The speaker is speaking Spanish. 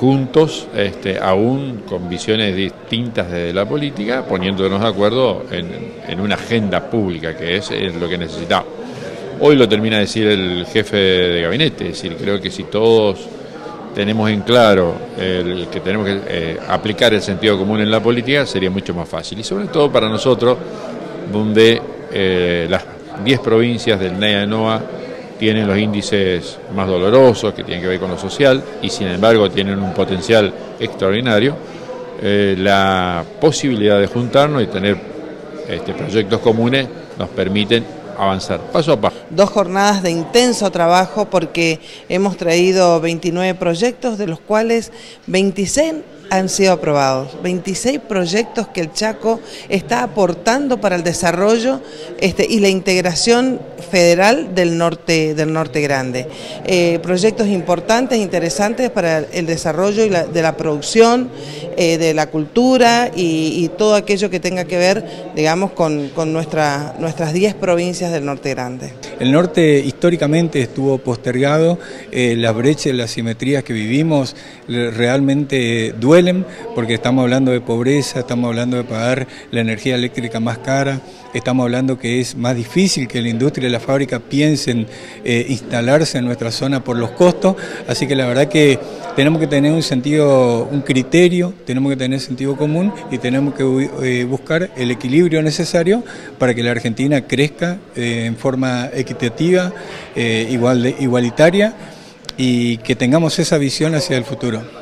juntos, este, aún con visiones distintas de la política, poniéndonos de acuerdo en, una agenda pública, que es, lo que necesitamos. Hoy lo termina de decir el jefe de gabinete, es decir, creo que si todos tenemos en claro el, que tenemos que eh, aplicar el sentido común en la política, sería mucho más fácil. Y sobre todo para nosotros, donde eh, las 10 provincias del NEA NOA tienen los índices más dolorosos que tienen que ver con lo social y sin embargo tienen un potencial extraordinario, eh, la posibilidad de juntarnos y tener este, proyectos comunes nos permiten avanzar paso a paso. Dos jornadas de intenso trabajo porque hemos traído 29 proyectos, de los cuales 26 han sido aprobados, 26 proyectos que el Chaco está aportando para el desarrollo este, y la integración federal del norte, del norte grande. Eh, proyectos importantes, interesantes para el desarrollo de la producción, eh, de la cultura y, todo aquello que tenga que ver, digamos, con, nuestras 10 provincias del norte grande. El norte históricamente estuvo postergado, eh, las brechas, las simetrías que vivimos realmente porque estamos hablando de pobreza, estamos hablando de pagar la energía eléctrica más cara, estamos hablando que es más difícil que la industria y la fábrica piensen eh, instalarse en nuestra zona por los costos, así que la verdad que tenemos que tener un sentido, un criterio, tenemos que tener sentido común y tenemos que eh, buscar el equilibrio necesario para que la Argentina crezca eh, en forma equitativa, igual, igualitaria y que tengamos esa visión hacia el futuro.